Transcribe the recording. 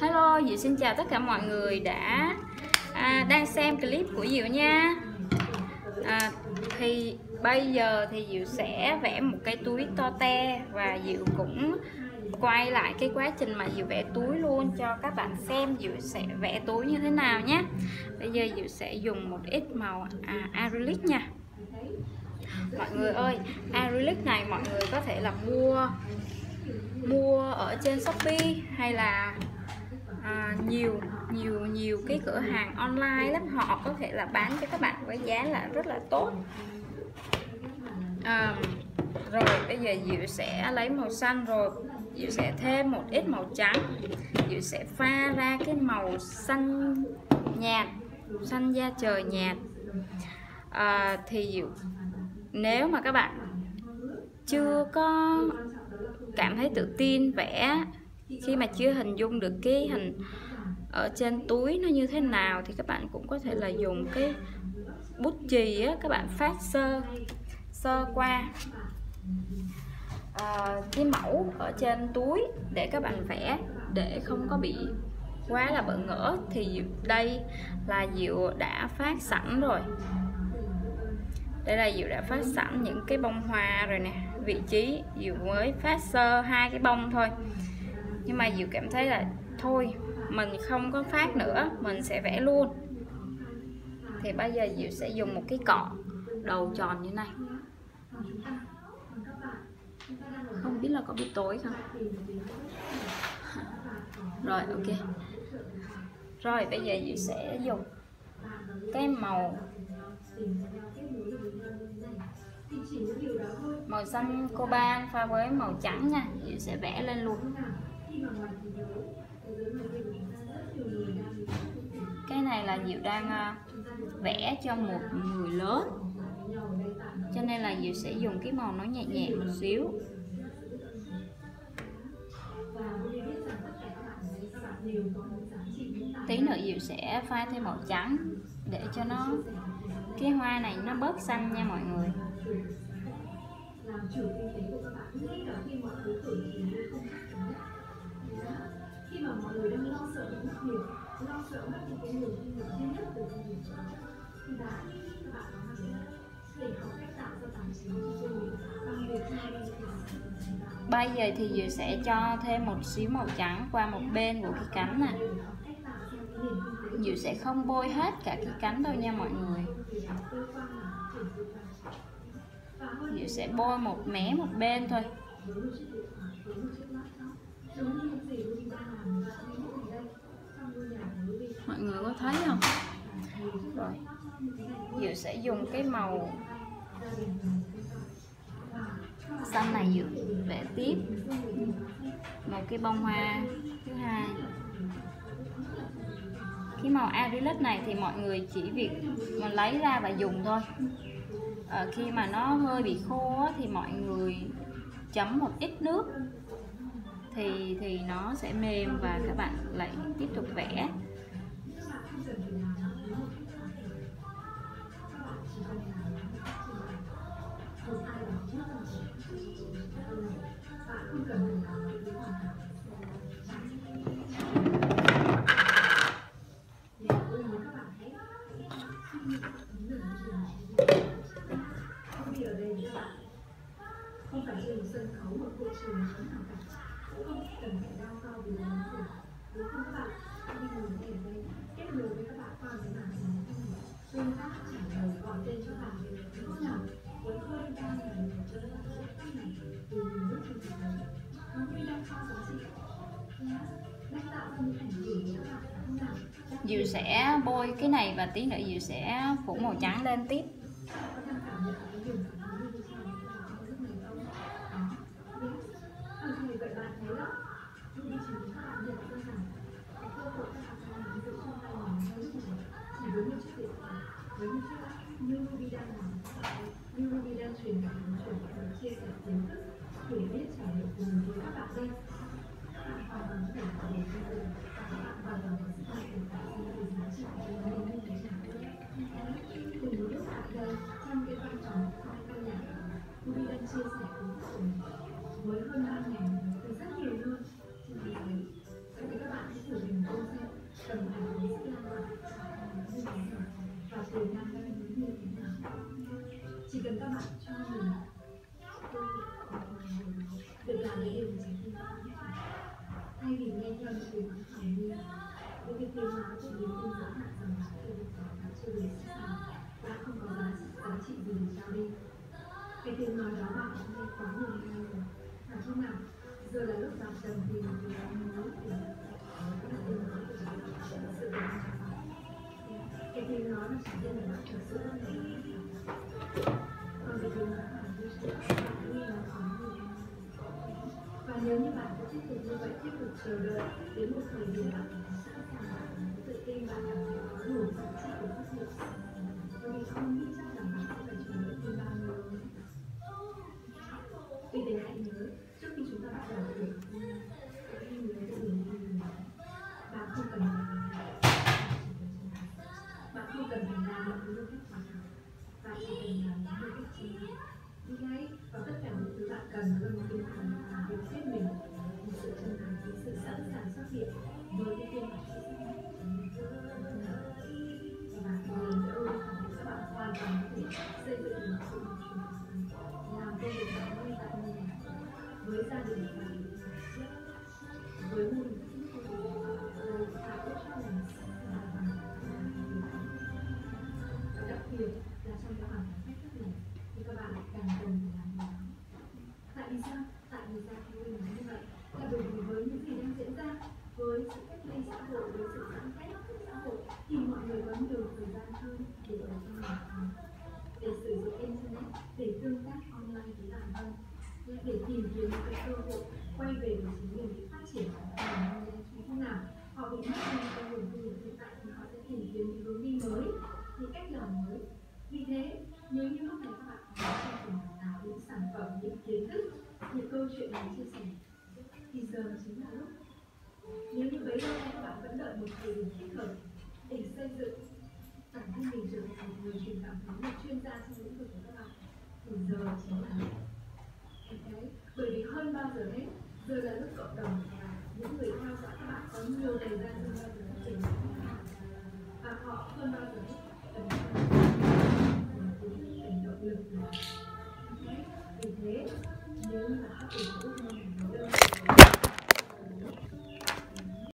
Hello, Diệu xin chào tất cả mọi người đã à, đang xem clip của Diệu nha. À, Thì bây giờ thì Diệu sẽ vẽ một cái túi to te Và Diệu cũng quay lại cái quá trình mà Diệu vẽ túi luôn cho các bạn xem Diệu sẽ vẽ túi như thế nào nhé. Bây giờ Diệu sẽ dùng một ít màu à, acrylic nha. Mọi người ơi, acrylic này mọi người có thể là mua mua ở trên Shopee hay là à, nhiều nhiều nhiều cái cửa hàng online lắm. Họ có thể là bán cho các bạn với giá là rất là tốt. À, rồi bây giờ Diệu sẽ lấy màu xanh rồi. Diệu sẽ thêm một ít màu trắng. Diệu sẽ pha ra cái màu xanh nhạt xanh da trời nhạt. À, thì Diệu nếu mà các bạn chưa có cảm thấy tự tin vẽ khi mà chưa hình dung được cái hình ở trên túi nó như thế nào thì các bạn cũng có thể là dùng cái bút chì á các bạn phát sơ sơ qua. À, cái mẫu ở trên túi để các bạn vẽ để không có bị quá là bỡ ngỡ thì đây là Diệu đã phát sẵn rồi. Đây là Diệu đã phát sẵn những cái bông hoa rồi nè. Vị trí Diệu mới phát sơ hai cái bông thôi nhưng mà Diệu cảm thấy là thôi, mình không có phát nữa, mình sẽ vẽ luôn. Thì bây giờ Diệu sẽ dùng một cái cọ đầu tròn như này. Không biết là có bị tối không? Rồi, ok. Rồi, bây giờ Diệu sẽ dùng cái màu màu xanh coban pha với màu trắng nha. Diệu sẽ vẽ lên luôn cái này là Diệu đang ờ, vẽ cho một người lớn. Cho nên là Diệu sẽ dùng cái màu nó nhẹ nhẹ một xíu. Tí nữa Diệu sẽ pha thêm màu trắng để cho nó, cái hoa này nó bớt xanh nha mọi người. làm chủ kinh tế của các bạn ngay cả khi mọi thứ khởi khi mà mọi người đang lo sợ mất việc lo sợ mất những cái thu nhập duy nhất từ công việc đó thì đã các bạn có thể để học cách tạo ra tài chính cho mình bằng việc bây giờ thì Diệu sẽ cho thêm một xíu màu trắng qua một bên của cái cánh này Diệu sẽ không bôi hết cả cái cánh đâu nha mọi người. Diệu sẽ bôi một mé một bên thôi mọi người có thấy không? Rồi. Dự sẽ dùng cái màu xanh này dự vẽ tiếp. Một cái bông hoa thứ hai. Cái màu acrylic này thì mọi người chỉ việc mình lấy ra và dùng thôi. À, khi mà nó hơi bị khô á, thì mọi người chấm một ít nước thì thì nó sẽ mềm và các bạn lại tiếp tục vẽ. Không phải dùng sân khấu một cuộc trường lớn nào cả cũng không cần phải đau to vì làm gì đúng không các bạn nhưng mình ở đây kết nối với các bạn qua cái màn hình tương tác trả lời gọi tên cho bạn lúc nào với hơn ba ngàn người chơi cách này từ nhiều nước trên nó huy động cho giá trị lãnh tạo ra những ảnh hưởng các bạn không nào Diệu sẽ bôi cái này và tí nữa Diệu sẽ phủ màu trắng lên tiếp. Như Ruby đang làm như Ruby đang truyền cảm hứng truyền cảm hứng chia sẻ kiến thức hiểu biết trải nghiệm cùng với các bạn đây bạn hoàn toàn có thể là để xây dựng bạn hoàn toàn có sức mạnh để tạo ra những giá trị cho mình như thế nào cùng với lúc bạn đây trong cái vai trò trong căn nhà Ruby đang chia sẻ kiến thức của mình với hơn chỉ cần các bạn cho mình việc làm đấy đều giải quyết thay vì nghe theo những tiếng hỏi như với việc tiêu hóa chỉ đến tên giá hạn rằng là tôi được có giá chưa được sức sản đã không có giá giá trị gì để giao đi. Cái tiếng nói đó bạn đã nghe quá nhiều nghe rồi. Phải không nào, giờ là lúc bạn cần tìm một người bạn mới để cái tiếng nói của bạn sự đồng hành cái tiếng nói là chỉ nhân là bạn thực sự và nếu như bạn có tiếp tục như vậy, tiếp tục chờ đợi đến một thời điểm bạn sẵn sàng gian hơn để ở trong nhà để sử dụng internet để tương tác online với bản thân để tìm kiếm những cái cơ hội quay về với chính mình để phát triển bản thân mình như thế nào họ bị mất đi cái nguồn thu nhập hiện tại thì họ sẽ tìm kiếm những hướng đi mới những cách làm mới vì thế nếu như lúc này các bạn có trong trình đào tạo những sản phẩm những kiến thức những câu chuyện mình chia sẻ thì giờ chính là lúc nếu như bấy lâu nay các bạn vẫn đợi một thời điểm thích hợp để xây dựng bản thân mình trở thành một người truyền cảm hứng một chuyên gia trong lĩnh vực của các bạn thì giờ chính là okay. bởi vì hơn bao giờ hết, giờ là lúc cộng đồng và những người theo dõi các bạn có nhiều thời gian hơn bao giờ hết để và họ hơn bao giờ hết cần hành động lực okay. vì thế, nếu như là hấp dẫn